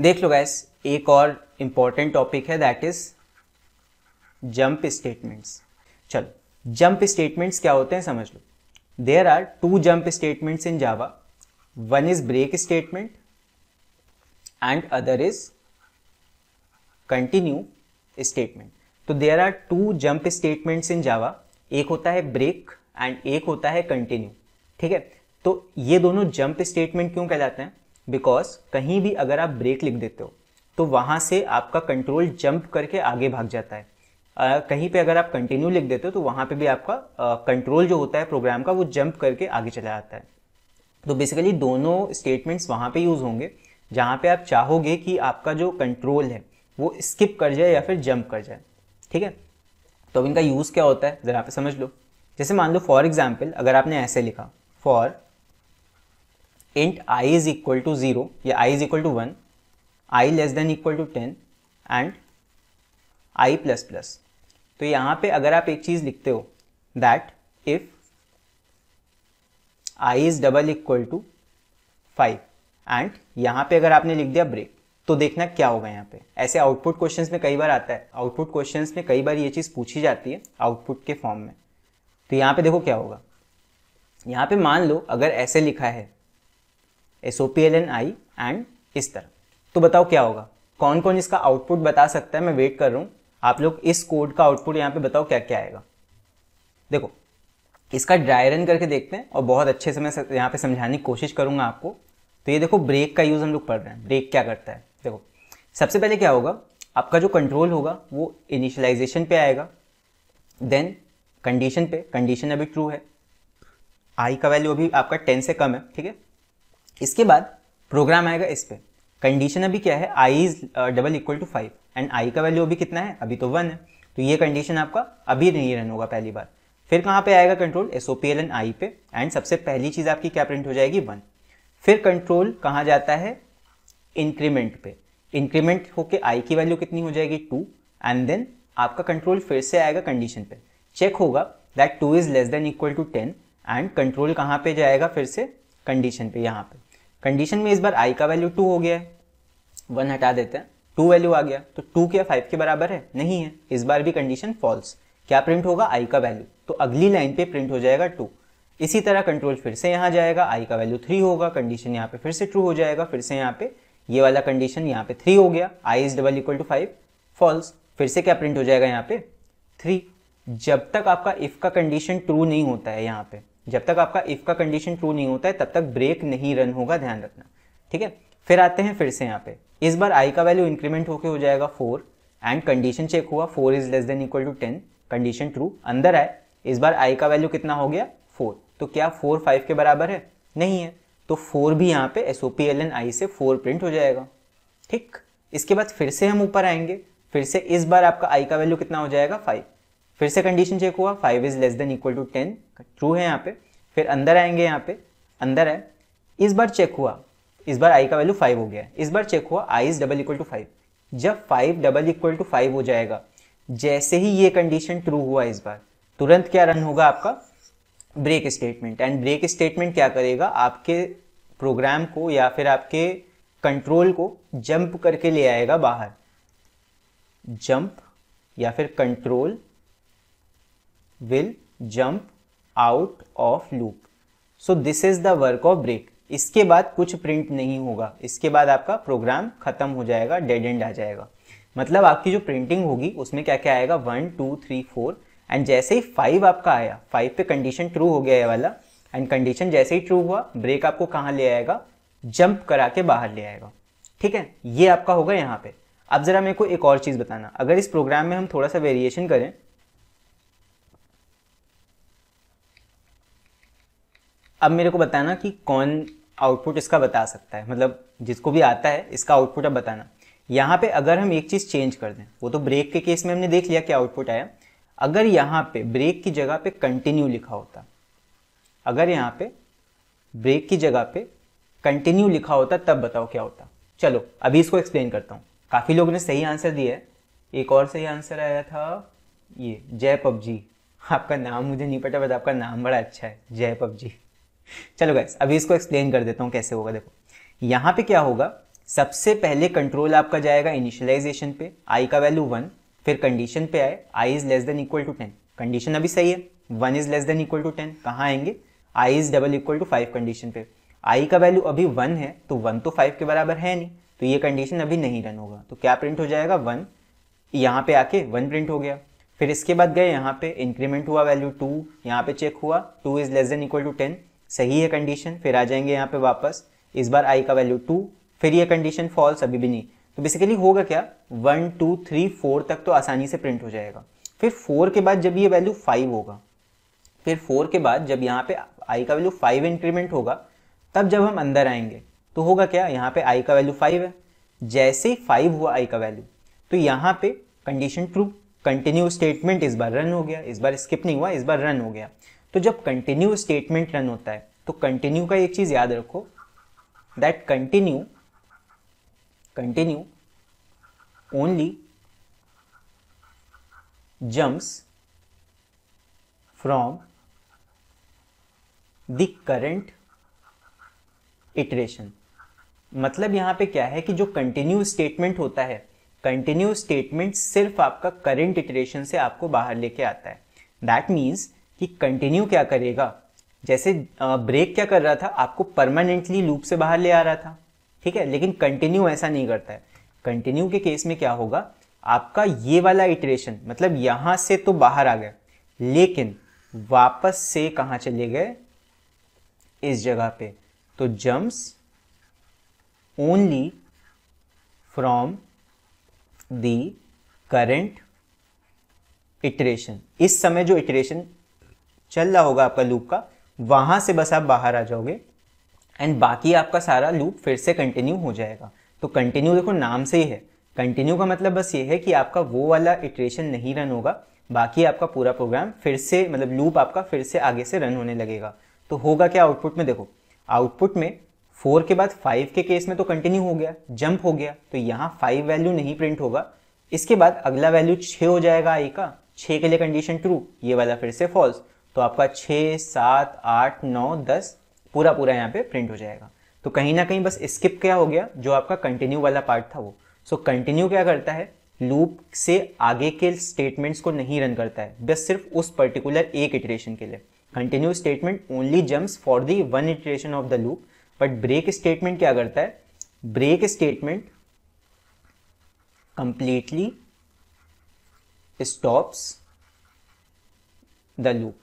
देख लो गैस एक और इंपॉर्टेंट टॉपिक है दैट इज़ जंप स्टेटमेंट्स चलो जंप स्टेटमेंट्स क्या होते हैं समझ लो। There are two jump statements in Java one is break statement and other is continue statement तो there are two jump statements in Java एक होता है ब्रेक एंड एक होता है कंटिन्यू ठीक है? तो ये दोनों जंप स्टेटमेंट क्यों कहलाते हैं? बिकॉज़ कहीं भी अगर आप ब्रेक लिख देते हो तो वहाँ से आपका कंट्रोल जंप करके आगे भाग जाता है। कहीं पे अगर आप कंटिन्यू लिख देते हो तो वहाँ पे भी आपका कंट्रोल जो होता है प्रोग्राम का, वो जंप करके आगे चला जाता है। तो बेसिकली दोनों स्टेटमेंट्स वहाँ पे यूज़ होंगे। जहाँ पे आप चाहोगे कि आपका जो कंट्रोल है, वो स्किप कर जाए या फिर जंप कर जाए। ठीक है? तो अब इनका यूज़ क्या होता है? ज़रा पे समझ लो। जैसे मान लो फॉर एग्ज़ाम्पल अगर आपने ऐसे लिखा for int I is equal to zero या I is equal to one I less than equal to ten and I plus plus तो यहाँ पे अगर आप एक चीज़ लिखते हो that if I is double equal to five and यहाँ पे अगर आपने लिख दिया ब्रेक तो देखना क्या होगा यहाँ पे। ऐसे आउटपुट क्वेश्चंस में कई बार आता है। आउटपुट क्वेश्चंस में कई बार ये चीज़ पूछी जाती है आउटपुट के फॉर्म में। तो यहाँ पे देखो क्या होगा। यहाँ पे मान लो, अगर ऐसे लिखा है S O P L N I and इस तरह। तो बताओ क्या होगा? कौन कौन इसका आउटपुट बता सकता है? मैं वेट कर रहा हूँ। आप लोग इस कोड का आउटपुट यहाँ पे बताओ क्या क्या आएगा। देखो, इसका ड्राई रन करके देखते हैं और बहुत अच्छे से मैं यहाँ पे समझाने की कोशिश करूँगा आपको। तो ये देखो ब्रेक का यूज़ हम लोग पढ़ रहे हैं। ब्रेक क्या करता है? देखो, सबसे पहले क्या होगा? आपका जो कंट्रोल होगा, वो इनिशियलाइजेशन पे आएगा। देन कंडीशन पे कंडीशन अभी ट्रू है। आई का वैल्यू अभी आपका टेन से कम है, ठीक है? इसके बाद प्रोग्राम आएगा इस पर कंडीशन अभी क्या है? I is double equal to five and I का वैल्यू अभी कितना है? अभी तो वन है। तो ये कंडीशन आपका अभी नहीं रन होगा पहली बार। फिर कहाँ पे आएगा control S O P L N I पे। एंड सबसे पहली चीज़ आपकी क्या प्रिंट हो जाएगी? वन फिर कंट्रोल कहाँ जाता है? इंक्रीमेंट पे। इंक्रीमेंट होके आई की वैल्यू कितनी हो जाएगी? टू एंड देन आपका कंट्रोल फिर से आएगा कंडीशन पे। चेक होगा that two is less than equal to ten and control कहाँ पे जाएगा? फिर से कंडीशन पे, यहाँ पे। कंडीशन में इस बार आई का वैल्यू टू हो गया है। वन हटा देते हैं। टू वैल्यू आ गया। तो टू क्या फाइव के बराबर है? नहीं है। इस बार भी कंडीशन फॉल्स क्या प्रिंट होगा? आई का वैल्यू तो अगली लाइन पे प्रिंट हो जाएगा टू इसी तरह कंट्रोल फिर से यहाँ जाएगा। आई का वैल्यू थ्री होगा। कंडीशन यहाँ पे फिर से ट्रू हो जाएगा। फिर से यहाँ पे ये वाला कंडीशन यहाँ पे थ्री हो गया। I is double equal to five false फिर से क्या प्रिंट हो जाएगा यहाँ पे? थ्री जब तक आपका इफ़ का कंडीशन ट्रू नहीं होता है यहाँ पे जब तक आपका इफ़ का कंडीशन ट्रू नहीं होता है, तब तक ब्रेक नहीं रन होगा, ध्यान रखना। ठीक है? फिर आते हैं फिर से यहाँ पे। इस बार आई का वैल्यू इंक्रीमेंट होके हो जाएगा फोर एंड कंडीशन चेक हुआ four is less than equal to ten condition true अंदर आए, इस बार आई का वैल्यू कितना हो गया? फोर तो क्या फोर फाइव के बराबर है? नहीं है। तो फोर भी यहाँ पे S O P L N I से फोर प्रिंट हो जाएगा। ठीक? इसके बाद फिर से हम ऊपर आएँगे। फिर से इस बार आपका आई का वैल्यू कितना हो जाएगा? फाइव फिर से कंडीशन चेक हुआ five is less than equal to ten true है यहाँ पे। फिर अंदर आएँगे यहाँ पे। अंदर है। इस बार चेक हुआ। इस बार आई का वैल्यू फाइव हो गया इस बार चेक हुआ I is double equal to five जब five double equal to five हो जाएगा, जैसे ही ये कंडीशन ट्रू हुआ इस बार, तुरंत क्या रन होगा आपका? Break statement and break statement क्या करेगा? आपके प्रोग्राम को या फिर आपके कंट्रोल को जंप करके ले आएगा बाहर। जंप या फिर control will jump out of loop so this is the work of break इसके बाद कुछ प्रिंट नहीं होगा. इसके बाद आपका प्रोग्राम खत्म हो जाएगा डेड एंड आ जाएगा. मतलब आपकी जो प्रिंटिंग होगी, उसमें क्या क्या आएगा? One two three four and जैसे ही फाइव आपका आया फाइव पे कंडीशन ट्रू हो गया ये वाला. एंड कंडीशन जैसे ही ट्रू हुआ ब्रेक आपको कहाँ ले आएगा? जंप करा के बाहर ले आएगा. ठीक है? ये आपका होगा यहाँ पे. अब जरा मेरे को एक और चीज़ बताना. अगर इस प्रोग्राम में हम थोड़ा सा वेरिएशन करें अब मेरे को बताना कि कौन आउटपुट इसका बता सकता है। मतलब जिसको भी आता है, इसका आउटपुट अब बताना। यहाँ पे अगर हम एक चीज़ चेंज कर दें, वो तो ब्रेक के केस में हमने देख लिया क्या आउटपुट आया। अगर यहाँ पे ब्रेक की जगह पे कंटिन्यू लिखा होता, अगर यहाँ पे ब्रेक की जगह पे कंटिन्यू लिखा होता, तब बताओ क्या होता। चलो, अभी इसको एक्सप्लेन करता हूँ। काफ़ी लोगों ने सही आंसर दिया है। एक और सही आंसर आया था, ये, जय पबजी। आपका नाम मुझे नहीं पता बट आपका नाम बड़ा अच्छा है, जय पबजी। चलो गैस अभी इसको एक्सप्लेन कर देता हूँ कैसे होगा, देखो। यहाँ पे क्या होगा, सबसे पहले कंट्रोल आपका जाएगा इनिशियलाइजेशन पे आई का वैल्यू वन फिर कंडीशन पे आए I is less than equal to ten condition अभी सही है one is less than equal to ten कहाँ आएँगे? I is double equal to five condition पे। आई का वैल्यू अभी वन है तो वन तो फाइव के बराबर है नहीं तो ये कंडीशन अभी नहीं रन होगा। तो क्या प्रिंट हो जाएगा? वन यहाँ पे आके वन प्रिंट हो गया। फिर इसके बाद गए यहाँ पे इंक्रीमेंट हुआ वैल्यू टू यहाँ पे चेक हुआ two is less than equal to ten सही है कंडीशन फिर आ जाएँगे यहाँ पे वापस। इस बार आई का वैल्यू टू फिर ये कंडीशन फॉल्स अभी भी नहीं। तो बेसिकली होगा क्या? वन टू थ्री फोर तक तो आसानी से प्रिंट हो जाएगा। फिर फोर के बाद जब ये वैल्यू फाइव होगा, फिर फोर के बाद जब यहाँ पे आई का वैल्यू फाइव इंक्रीमेंट होगा, तब जब हम अंदर आएँगे तो होगा क्या? यहाँ पे आई का वैल्यू फाइव है। जैसे ही फाइव हुआ आई का वैल्यू तो यहाँ पे कंडीशन ट्रू कंटिन्यू स्टेटमेंट इस बार रन हो गया। इस बार स्किप नहीं हुआ, इस बार रन हो गया। तो जब कंटिन्यू स्टेटमेंट रन होता है तो कंटिन्यू का एक चीज़ याद रखो that continue continue only jumps from the current iteration मतलब यहाँ पे क्या है कि जो कंटिन्यू स्टेटमेंट होता है कंटिन्यू स्टेटमेंट सिर्फ़ आपका करंट इटरेशन से आपको बाहर लेके आता है। दैट मीन्स कि कंटिन्यू क्या करेगा? जैसे ब्रेक क्या कर रहा था? आपको परमानेंटली लूप से बाहर ले आ रहा था। ठीक है? लेकिन कंटिन्यू ऐसा नहीं करता है। कंटिन्यू के केस में क्या होगा? आपका ये वाला इटरेशन मतलब यहाँ से तो बाहर आ गया। लेकिन वापस से कहा चले गए? इस जगह पे। तो jumps only from the current iteration इस समय जो इटरेशन चल रहा होगा आपका लूप का, वहाँ से बस आप बाहर आ जाओगे एंड बाकी आपका सारा लूप फिर से कंटिन्यू हो जाएगा। तो कंटिन्यू देखो नाम से ही है। कंटिन्यू का मतलब बस ये है कि आपका वो वाला इटरेशन नहीं रन होगा, बाकी आपका पूरा प्रोग्राम फिर से मतलब लूप आपका फिर से आगे से रन होने लगेगा। तो होगा क्या आउटपुट में? देखो आउटपुट में फोर के बाद फाइव के केस में तो कंटिन्यू हो गया जंप हो गया तो यहाँ फाइव वैल्यू नहीं प्रिंट होगा। इसके बाद अगला वैल्यू छः हो जाएगा आई का छः के लिए कंडीशन ट्रू ये वाला फिर से फॉल्स तो आपका छः सात आठ नौ दस पूरा पूरा यहाँ पे प्रिंट हो जाएगा। तो कहीं ना कहीं बस स्किप क्या हो गया? जो आपका कंटिन्यू वाला पार्ट था वो। सो so, कंटिन्यू क्या करता है? लूप से आगे के स्टेटमेंट्स को नहीं रन करता है। बस सिर्फ़ उस पर्टिकुलर एक इटरेशन के लिए। Continue statement only jumps for the one iteration of the loop but break statement क्या करता है? Break statement completely stops the loop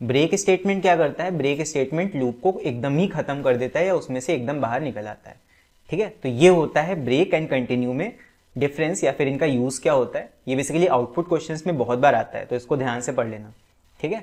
break statement क्या करता है? ब्रेक स्टेटमेंट लूप को एकदम ही खत्म कर देता है या उसमें से एकदम बाहर निकल आता है। ठीक है? तो ये होता है ब्रेक एंड कंटिन्यू में डिफरेंस या फिर इनका यूज़ क्या होता है? ये बेसिकली आउटपुट क्वेश्चंस में बहुत बार आता है तो इसको ध्यान से पढ़ लेना। ठीक है?